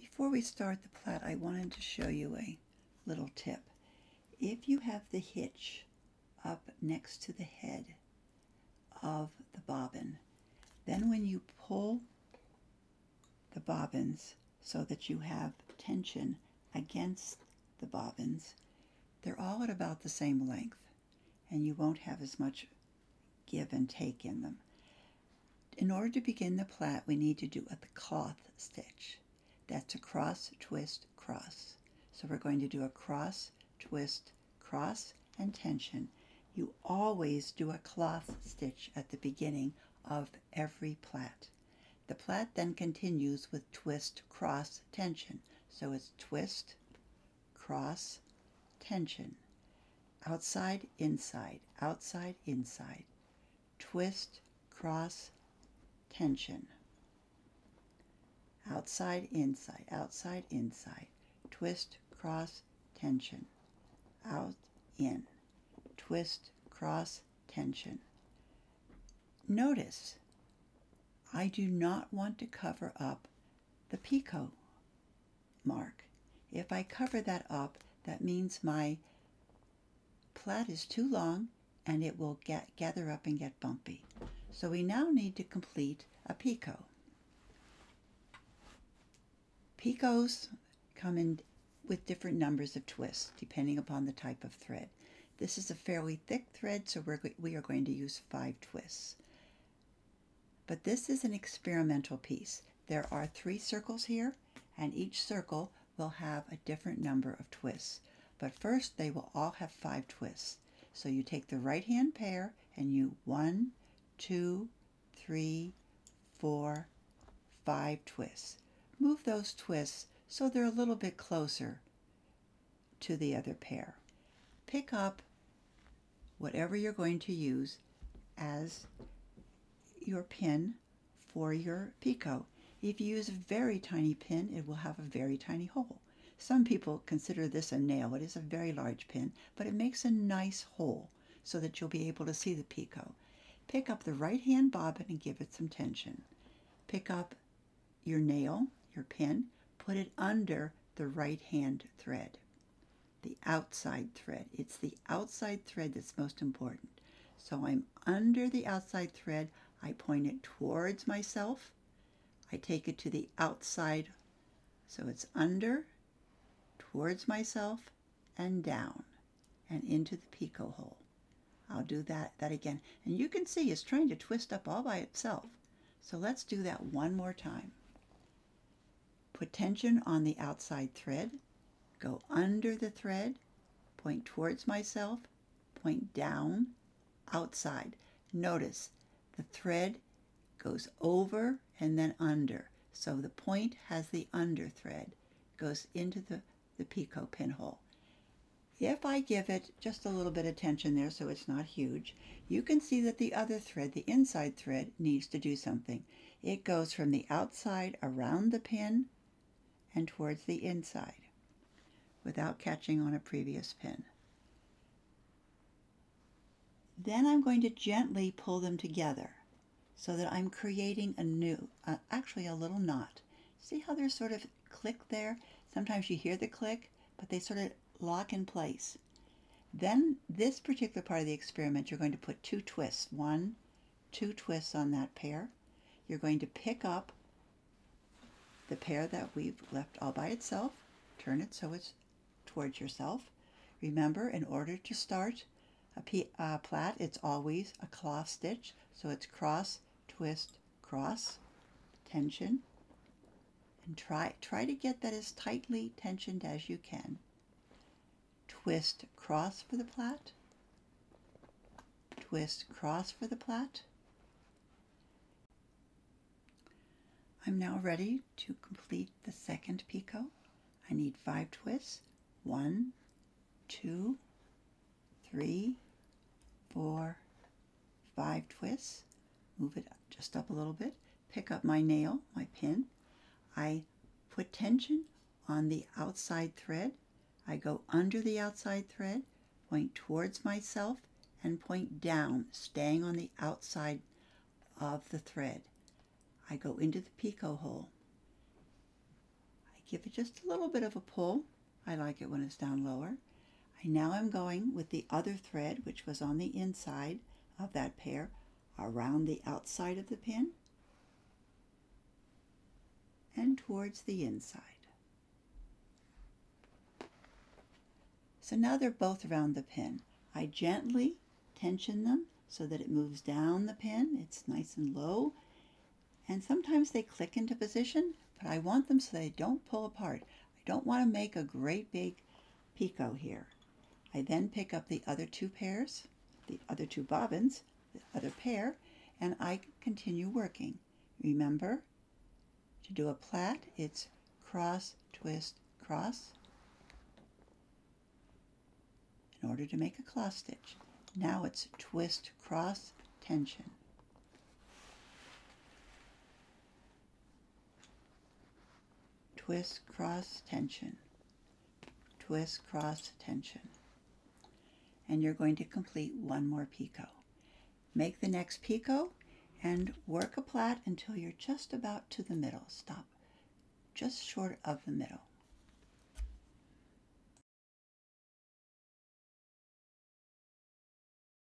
Before we start the plait, I wanted to show you a little tip. If you have the hitch up next to the head of the bobbin, then when you pull the bobbins so that you have tension against the bobbins, they're all at about the same length and you won't have as much give and take in them. In order to begin the plait, we need to do a cloth stitch. That's a cross, twist, cross. So we're going to do a cross, twist, cross, and tension. You always do a cloth stitch at the beginning of every plait. The plait then continues with twist, cross, tension. So it's twist, cross, tension. Outside, inside, outside, inside. Twist, cross, tension. Outside, inside, outside, inside. Twist, cross, tension. Out, in. Twist, cross, tension. Notice, I do not want to cover up the picot mark. If I cover that up, that means my plait is too long and it will get gather up and get bumpy. So we now need to complete a picot. Picots come in with different numbers of twists depending upon the type of thread. This is a fairly thick thread, so we're, we are going to use five twists. But this is an experimental piece. There are three circles here, and each circle will have a different number of twists. But first, they will all have five twists. So you take the right hand pair and you one, two, three, four, five twists. Move those twists so they're a little bit closer to the other pair. Pick up whatever you're going to use as your pin for your picot. If you use a very tiny pin, it will have a very tiny hole. Some people consider this a nail. It is a very large pin, but it makes a nice hole so that you'll be able to see the picot. Pick up the right hand bobbin and give it some tension. Pick up your nail, your pin, put it under the right hand thread, the outside thread. It's the outside thread that's most important. So I'm under the outside thread. I point it towards myself. I take it to the outside. So it's under towards myself and down and into the picot hole. I'll do that, that again. And you can see it's trying to twist up all by itself. So let's do that one more time. Put tension on the outside thread, go under the thread, point towards myself, point down, outside. Notice the thread goes over and then under. So the point has the under thread, goes into the the picot pinhole. If I give it just a little bit of tension there so it's not huge, you can see that the other thread, the inside thread, needs to do something. It goes from the outside around the pin and towards the inside without catching on a previous pin. Then I'm going to gently pull them together so that I'm creating a new, uh, actually a little knot. See how there's sort of click there? Sometimes you hear the click, but they sort of lock in place. Then this particular part of the experiment, you're going to put two twists. One, two twists on that pair. You're going to pick up the pair that we've left all by itself. Turn it so it's towards yourself. Remember, in order to start a uh, plait, it's always a cloth stitch. So it's cross, twist, cross, tension, and try, try to get that as tightly tensioned as you can. Twist cross for the plait. Twist cross for the plait. I'm now ready to complete the second picot. I need five twists. One, two, three, four, five twists. Move it just up a little bit. Pick up my nail, my pin, I put tension on the outside thread. I go under the outside thread, point towards myself, and point down, staying on the outside of the thread. I go into the picot hole. I give it just a little bit of a pull. I like it when it's down lower. I now am going with the other thread, which was on the inside of that pair, around the outside of the pin and towards the inside. So now they're both around the pin. I gently tension them so that it moves down the pin. It's nice and low. And sometimes they click into position, but I want them so they don't pull apart. I don't want to make a great big picot here. I then pick up the other two pairs, the other two bobbins, the other pair, and I continue working. Remember, to do a plait, it's cross, twist, cross in order to make a cross stitch. Now it's twist, cross, tension. Twist, cross, tension. Twist, cross, tension. And you're going to complete one more picot. Make the next picot and work a plait until you're just about to the middle. Stop just short of the middle.